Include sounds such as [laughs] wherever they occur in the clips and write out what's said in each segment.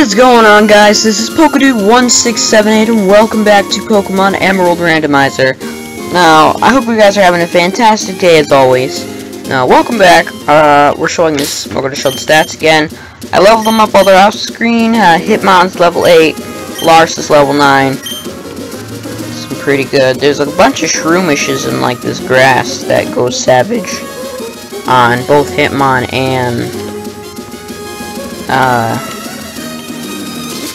is going on guys? This is Pokedude1678 and welcome back to Pokemon Emerald Randomizer. Now, I hope you guys are having a fantastic day as always. Now, welcome back. Uh, we're showing this, we're going to show the stats again. I leveled them up while they're off screen. Uh, Hitmon's level 8, Lars is level 9. Some pretty good. There's a bunch of Shroomishes in like this grass that goes savage on both Hitmon and uh,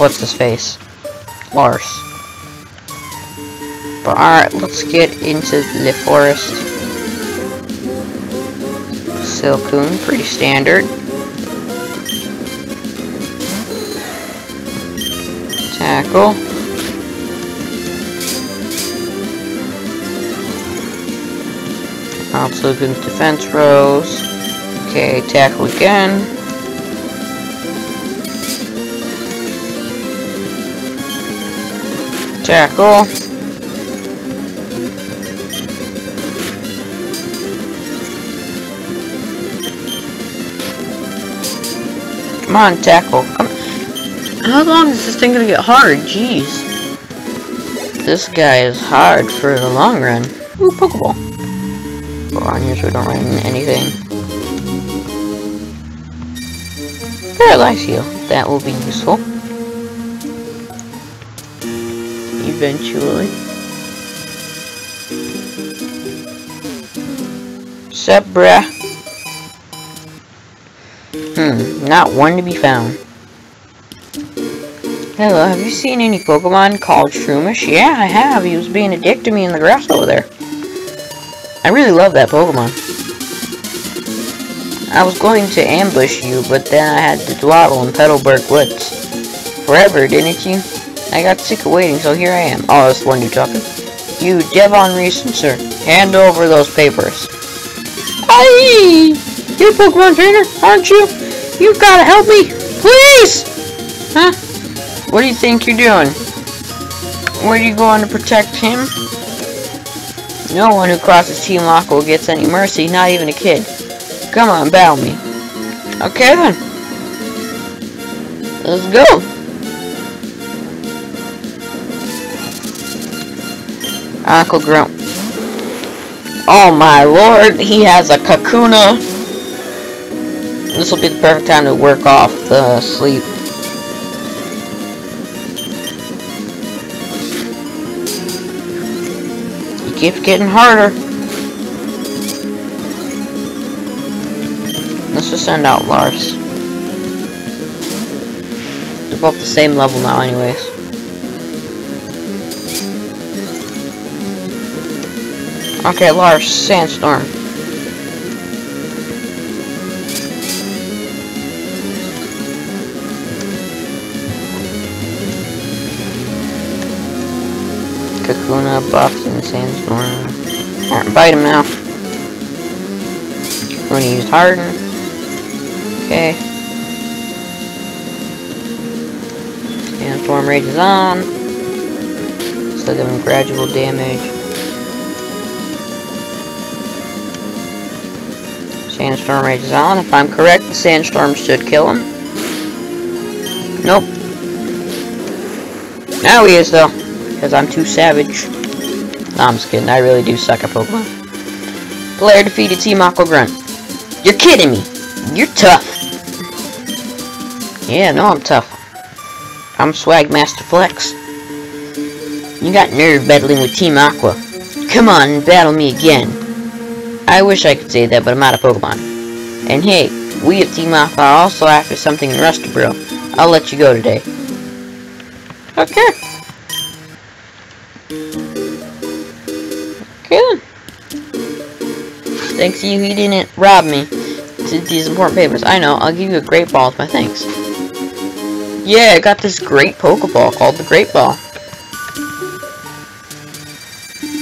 what's his face? Lars. But alright, let's get into the forest. Silcoon, pretty standard. Tackle. Also good defense rows. Okay, tackle again. Tackle. Come on, tackle. Come. How long is this thing gonna get hard? Jeez. This guy is hard for the long run. Ooh, Pokeball. Well, on usually don't run anything. Paralyze you. That will be useful. Eventually. Zebra. Hmm, not one to be found. Hello, have you seen any Pokemon called Shroomish? Yeah, I have. He was being a dick to me in the grass over there. I really love that Pokemon. I was going to ambush you, but then I had to dwaddle in Petalburg Woods. Forever, didn't you? I got sick of waiting, so here I am. Oh, that's the one you're talking. You, Devon Researcher, hand over those papers. Aye! You're Pokemon trainer, aren't you? You've got to help me, please! Huh? What do you think you're doing? Where are you going to protect him? No one who crosses Team Aqua gets any mercy, not even a kid. Come on, battle me. Okay then. Let's go. Uncle Grunt. Oh my lord, he has a Kakuna. This will be the perfect time to work off the sleep. It keeps getting harder. Let's just send out Lars. They're both the same level now anyways. Okay, Lars, Sandstorm. Kakuna buffs in the Sandstorm. Alright, bite him now. When he used Harden. Okay. Sandstorm rages on. Still giving gradual damage. Sandstorm rages on. If I'm correct, the sandstorm should kill him. Nope. Now he is, though. Because I'm too savage. I'm just kidding. I really do suck at Pokemon. Player defeated Team Aqua Grunt. You're kidding me. You're tough. Yeah, no, I'm tough. I'm Swag Master Flex. You got nerve battling with Team Aqua. Come on battle me again. I wish I could say that, but I'm out of Pokemon. And hey, we at Team Aqua are also after something in Rustboro. I'll let you go today. Okay. Good. Thanks you, he didn't rob me. These important papers. I know, I'll give you a great ball as my thanks. Yeah, I got this great Pokeball called the Great Ball.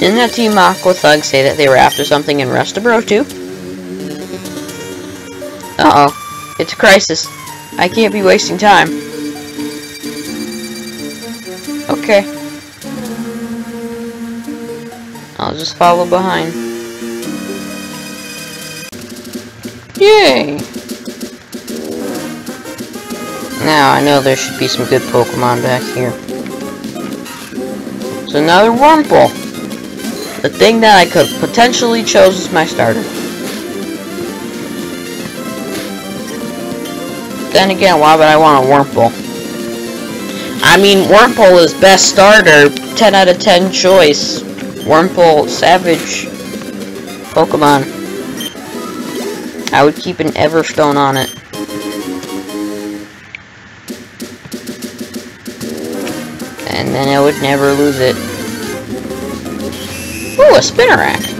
Didn't that Team Aqua Thug say that they were after something in Rustboro too? Uh-oh. It's a crisis. I can't be wasting time. Okay. I'll just follow behind. Yay! Now, I know there should be some good Pokemon back here. It's another Wurmple. The thing that I could potentially chose as my starter. Then again, why would I want a Wurmple? I mean, Wurmple is best starter, 10 out of 10 choice. Wurmple, Savage, Pokemon. I would keep an Everstone on it. And then I would never lose it. Ooh, a Spinarak.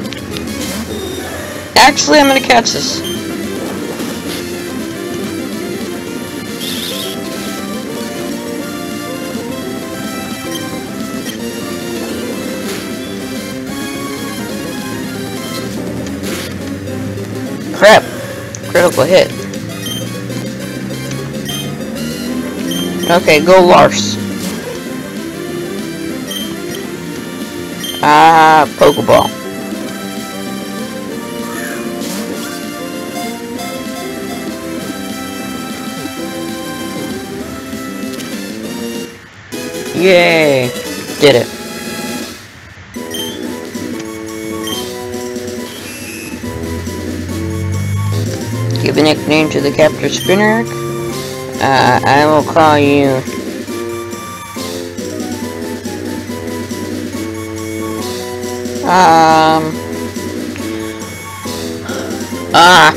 Actually, I'm gonna catch this. Crap. Critical hit. Okay, go Lars. Ah, Pokeball. Yay! Did it. Give a nickname to the captor Spinner. Uh, I will call you... Um... Ah!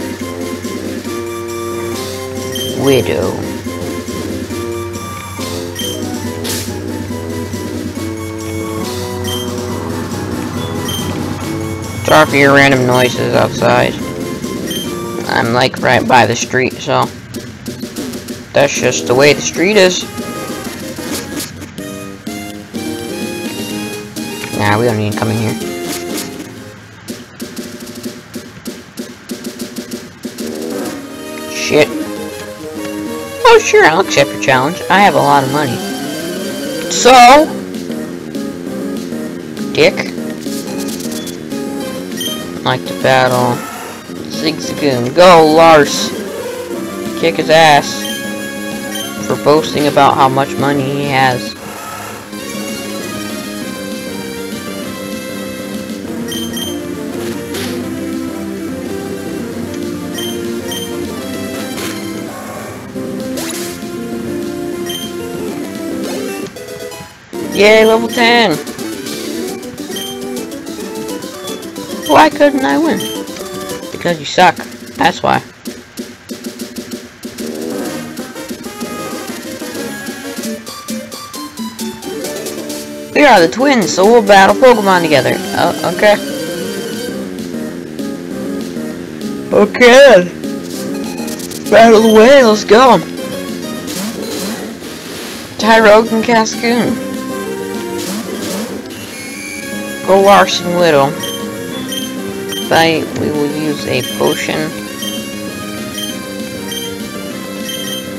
Widow. Sorry for your random noises outside. I'm like right by the street, so that's just the way the street is. Nah, we don't need to come in here. Shit. Oh, sure, I'll accept your challenge. I have a lot of money. So? Dick? Like to battle. Zigzagoon. Go, Lars! Kick his ass. For boasting about how much money he has. Yay, level 10! Why couldn't I win? Because you suck. That's why. We are the twins, so we'll battle Pokemon together. Oh, okay. Okay. Battle away, let's go. Tyrogue and Cascoon. Go Larson Whittle. Fight, we will use a potion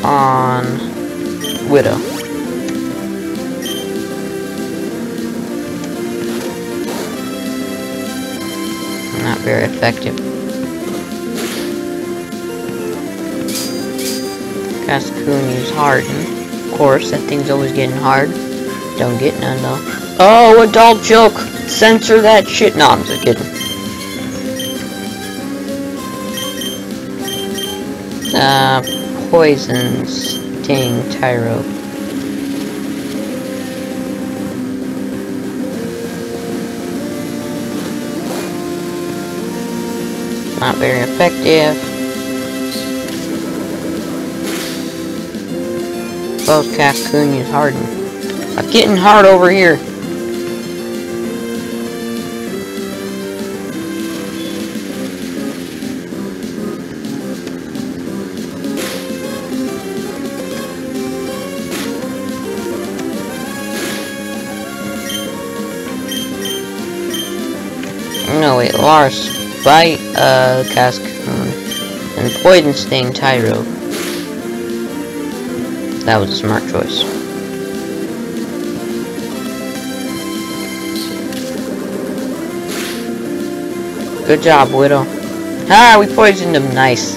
on Widow. Not very effective. Cascoon use Harden. Of course, that thing's always getting hard. Don't get none though. Oh, adult joke! Censor that shit. No, I'm just kidding. Uh, poison sting Tyrogue. Not very effective. Both Cascoon use Harden. I'm getting hard over here. Mars by uh, Cascoon and Poison Sting Tyrogue. That was a smart choice. Good job, Widow. Ah, we poisoned him. Nice.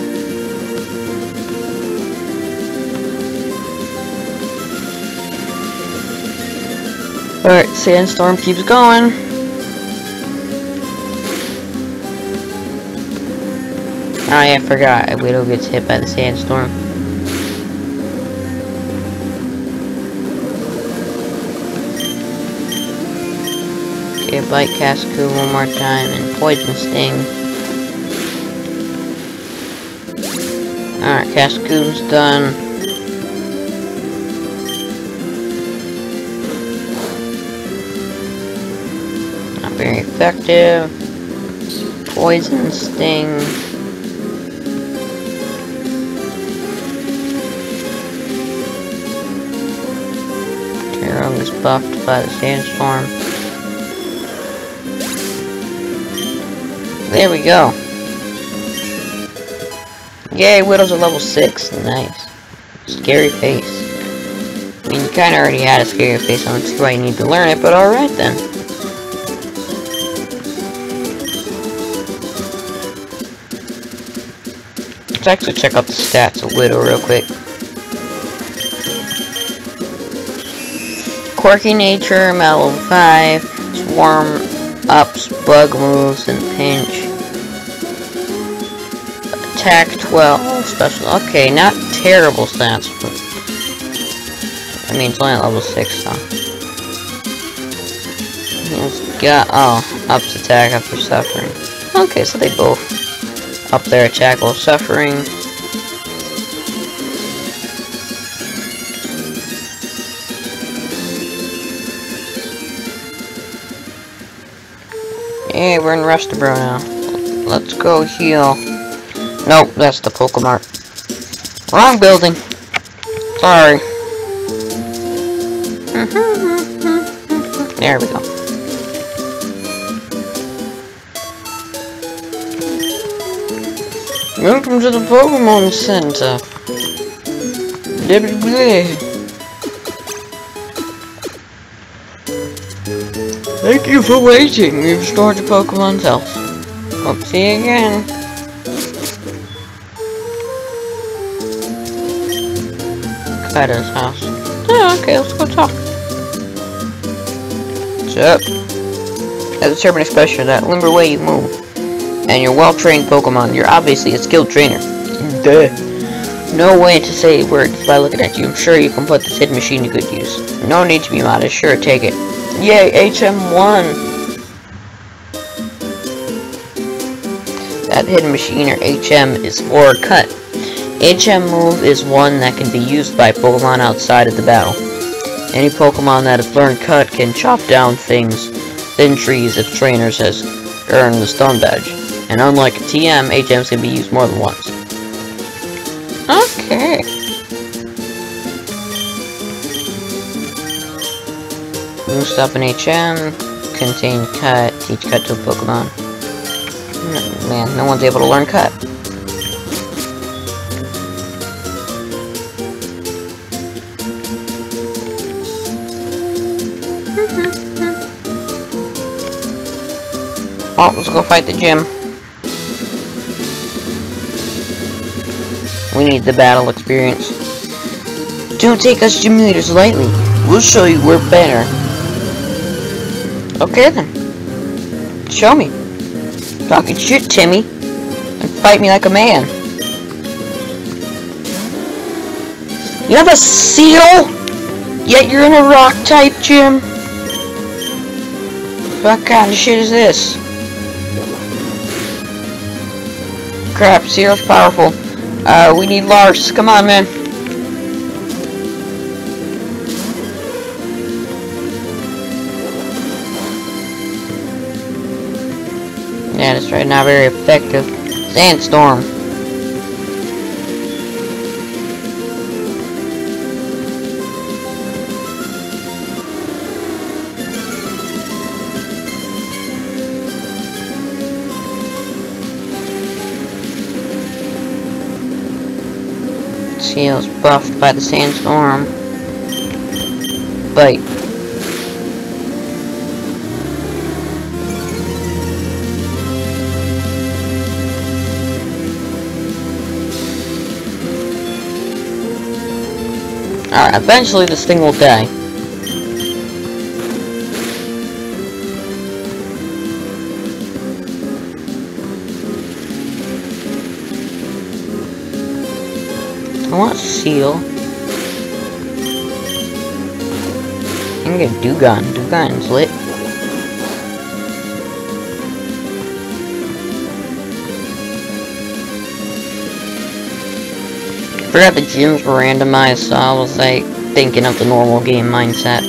Alright, Sandstorm keeps going. Oh yeah, I forgot. Widow gets hit by the sandstorm. Okay, bite Cascoon one more time and poison sting. Alright, Cascoon's done. Not very effective. Poison sting. Buffed by the sandstorm. There we go. Yay, Widow's a level 6. Nice. Scary face. I mean, you kinda already had a scary face, I don't see why you need to learn it, but alright then. Let's actually check out the stats of Widow real quick. Quirky Nature, level 5, Swarm Ups, Bug Moves, and Pinch. Attack 12, Special, okay, not terrible stats, but... I mean, it's only level 6, though. It's got, oh, ups attack after suffering. Okay, so they both up their attack while suffering. Hey, we're in Rustboro now. Let's go heal. Nope, that's the Pokemart. Wrong building. Sorry. [laughs] there we go. Welcome to the Pokemon Center. Thank you for waiting. We've restored your Pokemon's health. Hope to see you again. Kaido's house. Oh, okay, let's go talk. What's up? As a Turban expression, that limber way you move and you're well-trained Pokemon. You're obviously a skilled trainer. Duh. No way to say words by looking at you. I'm sure you can put this hidden machine to good use. No need to be modest. Sure, take it. Yay, HM1! That hidden machine, or HM, is for cut. HM move is one that can be used by Pokemon outside of the battle. Any Pokemon that has learned cut can chop down things, thin trees if trainers has earned the stone badge. And unlike TM, HMs can be used more than once. Okay. Boost up an HM, contain cut, teach cut to a Pokemon. Man, no one's able to learn cut. Oh, let's go fight the gym. We need the battle experience. Don't take us gym leaders lightly. We'll show you we're better. Okay then. Show me. Talking shit, Timmy. And fight me like a man. You have a seal? Yet you're in a rock type gym? What kind of shit is this? Crap, Seel's powerful. Uh, we need Lars. Come on, man. Right. Not very effective. Sandstorm. Seel's buffed by the sandstorm. Bite. Alright, eventually this thing will die. I want seal. I'm gonna do guns lit. Forgot the gyms were randomized, so I was like thinking of the normal game mindset.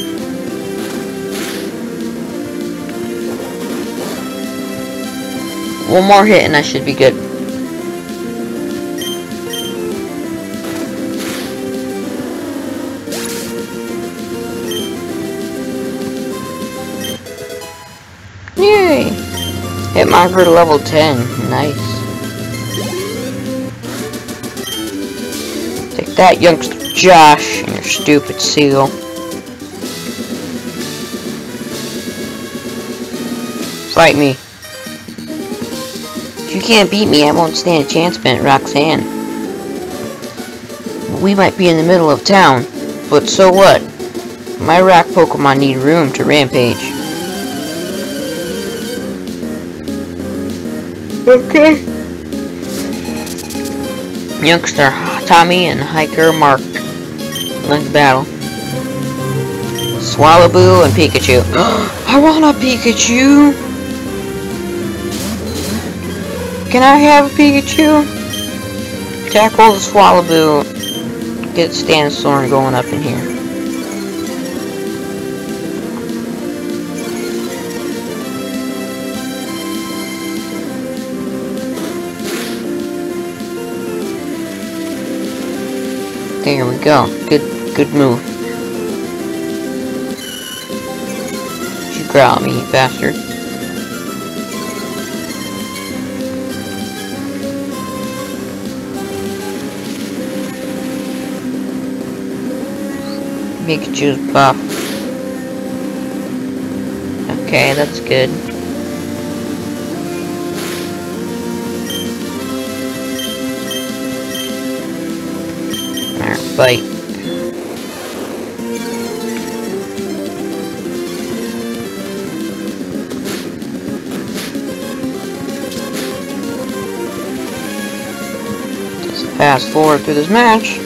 One more hit and I should be good. Yay! Hit to level 10. Nice. That, youngster Josh, and your stupid seal. Fight me. If you can't beat me, I won't stand a chance, Bent Roxanne. We might be in the middle of town, but so what? My rock Pokemon need room to rampage. Okay. Youngster Tommy and Hiker Mark. Let's battle. Swablu and Pikachu. [gasps] I want a Pikachu! Can I have a Pikachu? Tackle the Swablu. Get Stanislaw going up in here. There we go. Good, good move. You growl me, you bastard. Pikachu's buff. Okay, that's good. Alright, fast forward through this match.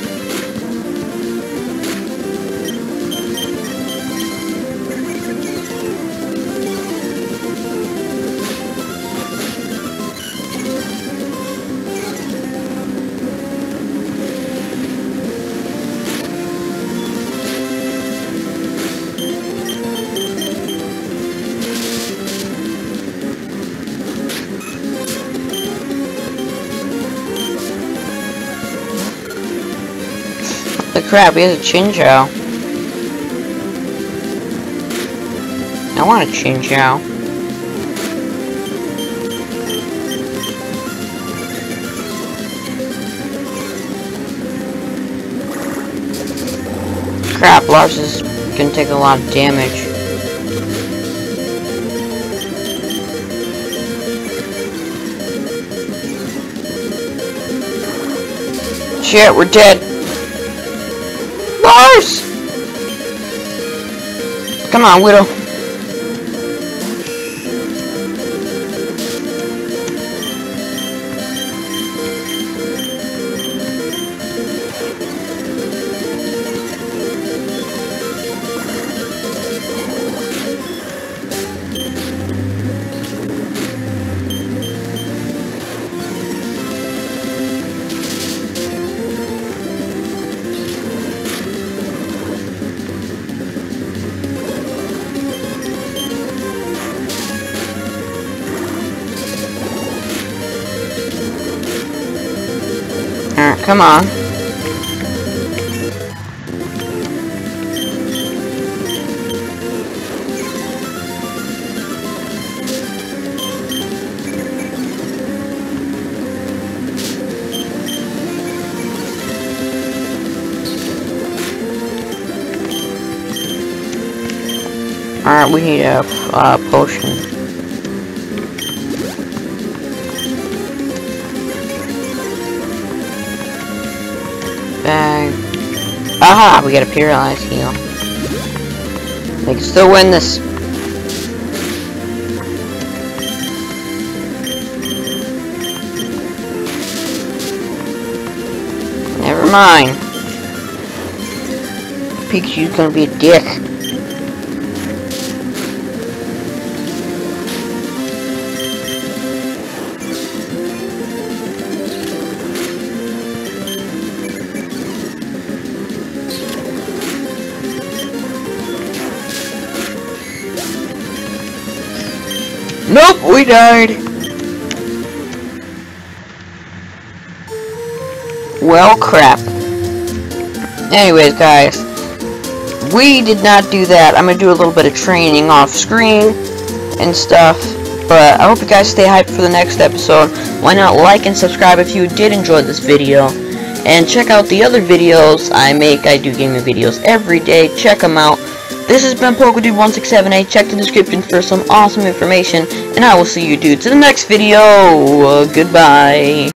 Crap, he has a Chinchou. I want a Chinchou. Crap, Lars is gonna take a lot of damage. Shit, we're dead. Come on, Widow. Come on. Alright, we need a uh, potion. Bag. Aha! We got a paralyzed heal. They can still win this. Never mine. Pikachu's gonna be a dick. Nope, we died. Well, crap. Anyways, guys, we did not do that. I'm gonna do a little bit of training off screen and stuff. But I hope you guys stay hyped for the next episode. Why not like and subscribe if you did enjoy this video. And check out the other videos I make. I do gaming videos every day. Check them out. This has been PokeDude1678. Check the description for some awesome information. And I will see you dudes in the next video. Uh, goodbye.